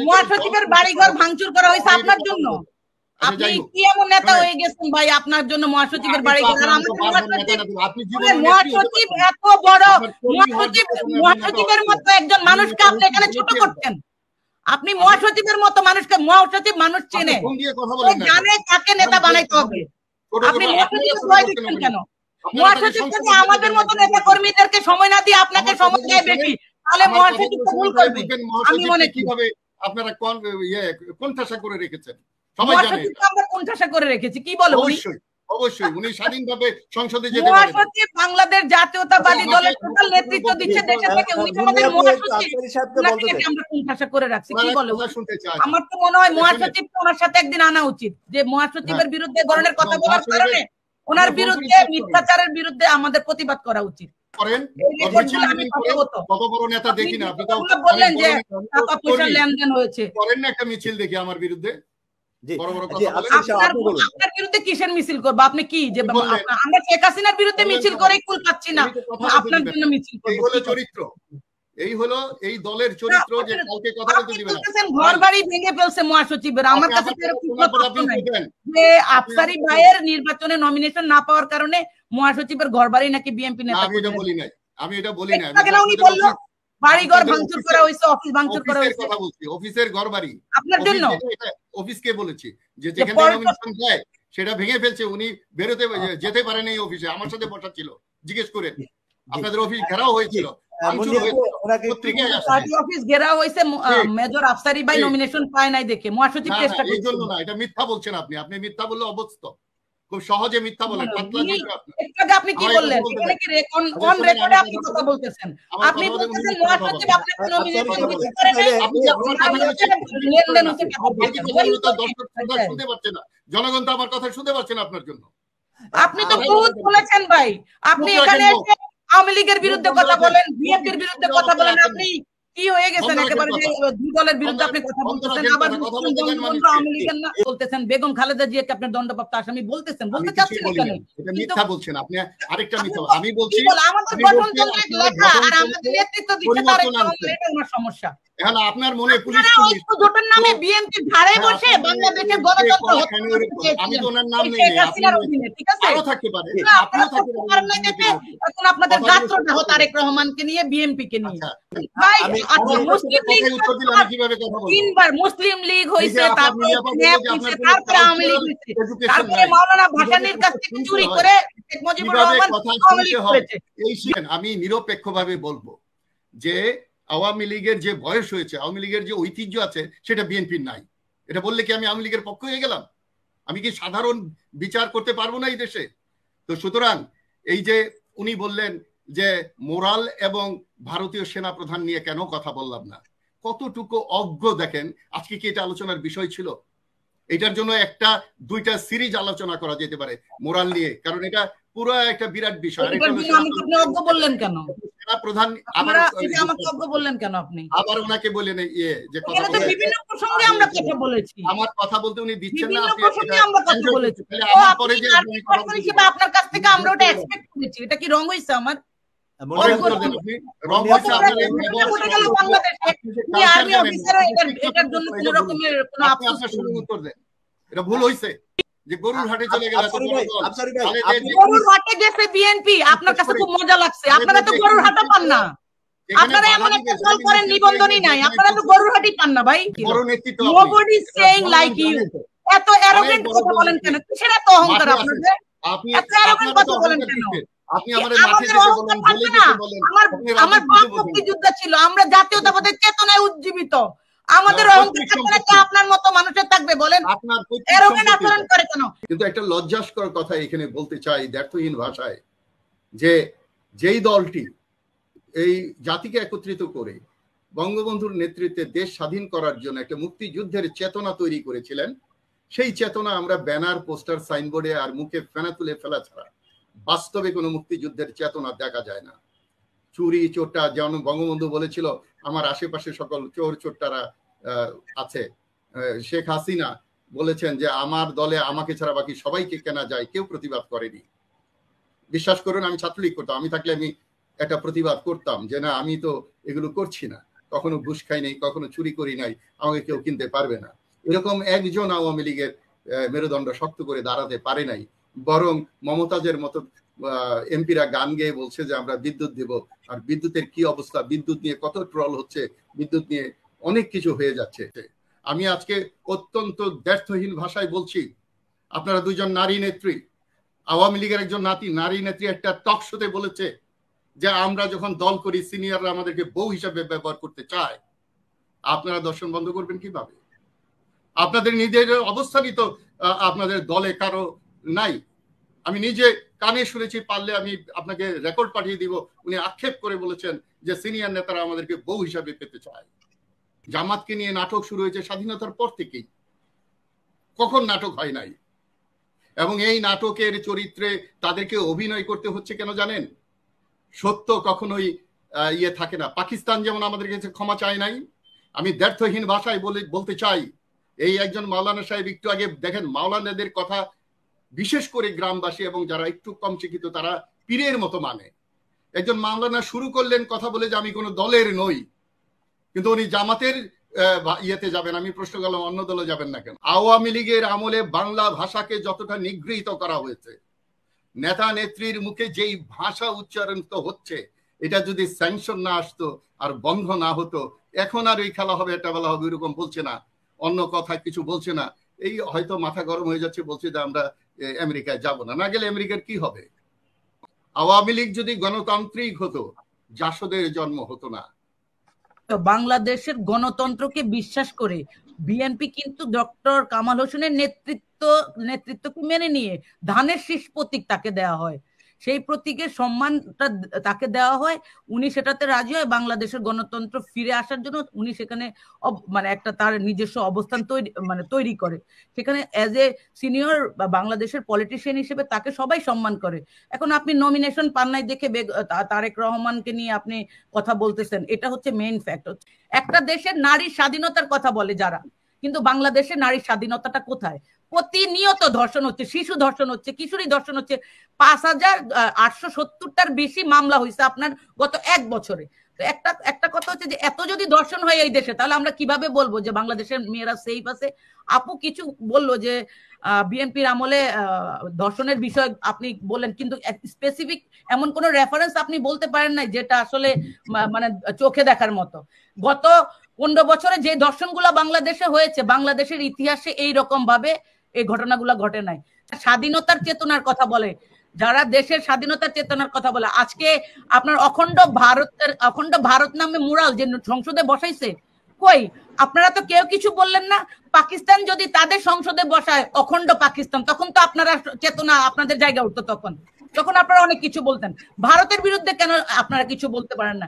মহাসচিবের বাড়িঘর ভাঙচুর করা হয়েছে আপনার জন্য। আপনি কি এমন নেতা হয়ে গেছেন ভাই আপনার জন্য মহাসচিবের বাড়ি মহাসচিব এত বড় মহাসচিব মহাসচিবের মতো একজন মানুষকে আপনি এখানে ছোট করতেন। আপনি মহাসচিবের মতো মানুষকে মহাসচিব মানুষ চেনে। জানে কাকে নেতা বানাইতে হবে। আপনি মহাসচিব ভয় দিচ্ছেন কেন? মহাসচিব যদি আমাদের মতো নেতা কর্মীদেরকে সময় না দিয়ে আপনাকে সময় দেয় বেশি তাহলে মহাসচিব ভুল করবে। আমি মনে কীভাবে আপনারা কোন ইয়ে কোণঠাসা করে রেখেছেন? সবাই জানে। আমরা কোণঠাসা করে রেখেছি কি বলে অবশ্যই অবশ্যই উনি স্বাধীনভাবে সংসদে যেতে পারেন। মহাসচিব বাংলাদেশ জাতীয়তাবাদী দলের টোটাল নেতৃত্ব দিচ্ছে দেশে থেকে উনি আমাদের মহাসচিব আমরা কোণঠাসা করে রাখছি কি বলে আমার তো মনে হয় মহাসচিব ওনার সাথে একদিন আনা উচিত যে মহাসচিবের বিরুদ্ধে ধরনের কথা বলার কারণে ওনার বিরুদ্ধে মিথ্যাচারের বিরুদ্ধে আমাদের প্রতিবাদ করা উচিত। করেন কত বড় নেতা দেখি না বললেন যে টাকা পয়সার লেনদেন হয়েছে। করেন না একটা মিছিল দেখি আমার বিরুদ্ধে আপনার বিরুদ্ধে কিসের মিছিল করব? আপনি কি যে আমরা শেখ হাসিনার বিরুদ্ধে মিছিল করেই কুল পাচ্ছি না। আপনার জন্য মিছিল করব? চরিত্র। এই হলো এই দলের চরিত্র যে কালকে কথা বলতে দিবে না। ঘর বাড়ি ভেঙে ফেলছে মহাসচিবের। আমার কাছে যে আফসারি ভাইয়ের নির্বাচনে নমিনেশন না পাওয়ার কারণে মহাসচিবের ঘর বাড়ি নাকি বিএনপি নেতা আমি এটা বলি নাই। আমি এটা বলি নাই। উনি বলল বাড়ি ঘর ভাঙচুর করা হয়েছে অফিস ভাঙচুর করা হয়েছে। কথা বলছি অফিসের ঘর বাড়ি আপনার জন্য? অফিসকে বলেছি যে যেখানে নমিনেশন দেয় সেটা ভেঙে ফেলছে। উনি বেরোতে যেতে পারেন এই অফিসে আমার সাথে বসা ছিল জিজ্ঞেস করে আপনাদের অফিস ঘেরাও হয়েছিল। অফিস ঘেরাও মেজর আফসারি ভাই নমিনেশন পায় নাই দেখে। মহাসচিব চেষ্টা এই জন্য না এটা মিথ্যা বলছেন আপনি। আপনি মিথ্যা বললে অবস্থ খুব সহজে মিথ্যা বলেন আপনি। কি বললেন? এখানে কি অন রেকর্ডে আপনি কথা বলতেছেন? আপনি বলতেছেন মহাসচিব আপনাকে নমিনেশন দিতে পারে নাই। আপনি শুনতে পারছে না। জনগণ তো আমার কথা শুনতে পারছে না আপনার জন্য। আপনি তো বহুত বলেছেন ভাই। আপনি এখানে এসে আওয়ামী লীগের বিরুদ্ধে কথা বলেন বিএনপির বিরুদ্ধে কথা বলেন আপনি। কি হয়ে গেছেন? একেবারে দুই দলের বিরুদ্ধে আপনি কথা বলতেছেন আবার না বলতেছেন বেগম খালেদা জিয়াকে আপনার দণ্ডপ্রাপ্ত আসামি বলতেছেন বলতে চাচ্ছেন কেন? মিথ্যা বলছেন আপনি। আরেকটা মিথ্যা আমি বলছি আমাদের গঠনতন্ত্রের লেখা আর আমাদের নেতৃত্ব দিচ্ছে তার এটা সমস্যা। এখন আপনার মনে পুলিশ জোটের নামে বিএনপি ধারে বসে বাংলাদেশের গণতন্ত্র আমি তো ওনার নাম নেই ঠিক আছে? আরও থাকতে পারে। আপনিও থাকতে পারেন এখন আপনাদের তারেক রহমানকে নিয়ে বিএনপি কে নিয়ে ভাই তিনবার মুসলিম লীগ হয়েছে তারপরে তারপরে আওয়ামী লীগ হয়েছে তারপরে মাওলানা ভাসানির কাছ থেকে চুরি করে শেখ মুজিবুর রহমান আওয়ামী লীগ করেছে। এই আমি নিরপেক্ষভাবে বলব যে আওয়ামী লীগের যে বয়স হয়েছে আওয়ামী লীগের যে ঐতিহ্য আছে সেটা বিএনপির নাই। এটা বললে কি আমি আওয়ামী লীগের পক্ষ হয়ে গেলাম? আমি কি সাধারণ বিচার করতে পারব না এই দেশে? তো সুতরাং এই যে উনি বললেন যে মোরাল এবং ভারতীয় সেনা প্রধান নিয়ে কেন কথা বললাম না? কতটুকু অজ্ঞ দেখেন? আজকে কি এটা আলোচনার বিষয় ছিল? এটার জন্য একটা দুইটা সিরিজ আলোচনা করা যেতে পারে মোরাল নিয়ে। কারণ এটা পুরো একটা বিরাট বিষয়। অজ্ঞ বললেন কেন? প্রধান আবার আমাকে বললেন কেন আপনি? আবার ওনাকে বলেন ইয়ে যে কথা বিভিন্ন প্রসঙ্গে আমরা কথা বলেছি। আমার কথা বলতে উনি দিচ্ছেন না আপনি আমরা কথা বলেছি। পরে যে আপনার কাছ থেকে আমরা ওটা এক্সপেক্ট করেছি। এটা কি রং হইছে আমার? এটা ভুল হয়েছে যে গরুর হাটে চলে গেল গরুর হাটে গেছে বিএনপি। আপনার কাছে খুব মজা লাগছে। আপনারা তো গরুর হাটও পান না। আপনারা এমন একটা দল করেন নিবন্ধনই নাই। আপনারা তো গরুর হাটই পান না ভাই। নোবডি সেইং লাইক ইউ এত অ্যারোগেন্ট কথা বলেন কেন? কিসের এত অহংকার আপনাদের? এত অ্যারোগেন্ট কথা বলেন কেন? আপনি আমাদের মাঠে যেতে বলেন বলে যেতে বলেন আমার আমার বাপ মুক্তিযোদ্ধা ছিল আমরা জাতীয়তাবাদের চেতনায় উজ্জীবিত। আমাদের অহংকার আপনার মতো মানুষের থাকবে বলেন? আপনার আচরণ করে কেন? কিন্তু একটা লজ্জাস্কর কথা এখানে বলতে চাই দ্ব্যর্থহীন ভাষায় যে যেই দলটি এই জাতিকে একত্রিত করে বঙ্গবন্ধুর নেতৃত্বে দেশ স্বাধীন করার জন্য একটা মুক্তিযুদ্ধের চেতনা তৈরি করেছিলেন সেই চেতনা আমরা ব্যানার পোস্টার সাইনবোর্ডে আর মুখে ফেনা তুলে ফেলা ছাড়া বাস্তবে কোনো মুক্তিযুদ্ধের চেতনা দেখা যায় না। চুরি চোরটা যেমন বঙ্গবন্ধু বলেছিল, আমার আশেপাশে সকল চোর চোরটারা আছে। শেখ হাসিনা বলেছেন যে, আমার দলে আমাকে ছাড়া বাকি সবাইকে কেনা যায়, কেউ প্রতিবাদ করেনি। বিশ্বাস করুন, আমি ছাত্রলীগ করতাম। আমি থাকলে আমি একটা প্রতিবাদ করতাম যে, না, আমি তো এগুলো করছি না। কখনো ঘুষ খাই নাই, কখনো চুরি করি নাই, আমাকে কেউ কিনতে পারবে না। এরকম একজন আওয়ামী লীগের মেরুদণ্ড শক্ত করে দাঁড়াতে পারে নাই। বরং মমতাজের মতো এমপিরা গান গেয়ে বলছে যে আমরা বিদ্যুৎ দেব। আর বিদ্যুতের কি অবস্থা? বিদ্যুৎ নিয়ে কত ট্রল হচ্ছে? বিদ্যুৎ নিয়ে অনেক কিছু হয়ে যাচ্ছে। আমি আজকে অত্যন্ত ব্যর্থহীন ভাষায় বলছি, আপনারা দুজন নারী নেত্রী, আওয়ামী লীগের একজন নাতি, নারী নেত্রী একটা টক শোতে বলেছে যে আমরা যখন দল করি সিনিয়ররা আমাদেরকে বউ হিসাবে ব্যবহার করতে চায়। আপনারা দর্শন বন্ধ করবেন কীভাবে? আপনাদের নিজের অবস্থানই তো আপনাদের দলে কারও নাই। আমি নিজে কানে শুনেছি, পারলে আমি আপনাকে রেকর্ড পাঠিয়ে দিব। উনি আক্ষেপ করে বলেছেন যে সিনিয়র নেতারা আমাদেরকে বউ হিসাবে পেতে চায়। জামাতকে নিয়ে নাটক শুরু হয়েছে স্বাধীনতার পর থেকেই। কখন নাটক হয় নাই? এবং এই নাটকের চরিত্রে তাদেরকে অভিনয় করতে হচ্ছে কেন জানেন? সত্য কখনোই ইয়ে থাকে না। পাকিস্তান যেমন আমাদের কাছে ক্ষমা চায় নাই, আমি ব্যর্থহীন ভাষায় বলে, বলতে চাই, এই একজন মাওলানা সাহেব একটু আগে দেখেন, মাওলানাদের কথা বিশেষ করে গ্রামবাসী এবং যারা একটু কম শিক্ষিত, তারা পীরের মতো মানে। একজন মাওলানা শুরু করলেন কথা বলে যে, আমি কোনো দলের নই। কিন্তু উনি জামাতের ইয়েতে যাবেন। আমি প্রশ্ন করলাম, অন্য দলে যাবেন না কেন? আওয়ামী লীগের আমলে বাংলা ভাষাকে যতটা নিগৃহীত করা হয়েছে, নেতা নেত্রীর মুখে যেই ভাষা উচ্চারণ তো হচ্ছে, এটা যদি স্যাংশন না আসতো আর বন্ধ না হতো, এখন আর এই খেলা হবে, এটা বলা হবে, এরকম বলছে না। অন্য কথা কিছু বলছে না। এই হয়তো মাথা গরম হয়ে যাচ্ছে, বলছে যে, আমরা আমেরিকায় যাব না। না গেলে আমেরিকার কি হবে? আওয়ামী লীগ যদি গণতান্ত্রিক হতো, জাসদের জন্ম হতো না। বাংলাদেশের গণতন্ত্রকে বিশ্বাস করে বিএনপি কিন্তু ডক্টর কামাল হোসেনের নেতৃত্ব, নেতৃত্বকে মেনে নিয়ে ধানের শীষ প্রতীক তাকে দেয়া হয়। সেই প্রতীকের সম্মানটা তাকে দেওয়া হয়, উনি সেটাতে রাজি হয়, বাংলাদেশের গণতন্ত্র ফিরে আসার জন্য উনি সেখানে মানে একটা তার নিজস্ব অবস্থান তৈরি মানে তৈরি করে। সেখানে অ্যাজ এ সিনিয়র বা বাংলাদেশের পলিটিশিয়ান হিসেবে তাকে সবাই সম্মান করে। এখন আপনি নমিনেশন পান নাই দেখে তারেক রহমানকে নিয়ে আপনি কথা বলতেছেন, এটা হচ্ছে মেইন ফ্যাক্ট একটা দেশের নারীর স্বাধীনতার কথা বলে যারা, কিন্তু বাংলাদেশে নারীর স্বাধীনতাটা কোথায়? প্রতিনিয়ত ধর্ষণ হচ্ছে, শিশু ধর্ষণ হচ্ছে, কিশোরী ধর্ষণ হচ্ছে। পাঁচ হাজার আটশো সত্তরটার বেশি মামলা হয়েছে আপনার গত এক বছরে। তো একটা একটা কথা হচ্ছে যে এত যদি দর্শন হয় এই দেশে, তাহলে আমরা কীভাবে বলব যে বাংলাদেশের মেয়েরা সেফ আছে? আপু কিছু বলল যে বিএনপির আমলে দর্শনের বিষয় আপনি বললেন, কিন্তু স্পেসিফিক এমন কোন রেফারেন্স আপনি বলতে পারেন না যেটা আসলে মানে চোখে দেখার মতো। গত পনেরো বছরে যে দর্শনগুলো বাংলাদেশে হয়েছে, বাংলাদেশের ইতিহাসে এই রকম ভাবে এই ঘটনাগুলো ঘটে নাই। স্বাধীনতার চেতনার কথা বলে। যারা দেশের স্বাধীনতার চেতনার কথা বলে, আজকে আপনার অখণ্ড ভারতের, অখণ্ড ভারত নামে মুরাল যে সংসদে বসাইছে, কই? আপনারা তো কেউ কিছু বললেন না। পাকিস্তান যদি তাদের সংসদে বসায়, অখণ্ড পাকিস্তান, তখন তো আপনারা চেতনা আপনাদের জায়গা উঠতো তখন। তখন আপনারা অনেক কিছু বলতেন। ভারতের বিরুদ্ধে কেন আপনারা কিছু বলতে পারেন না?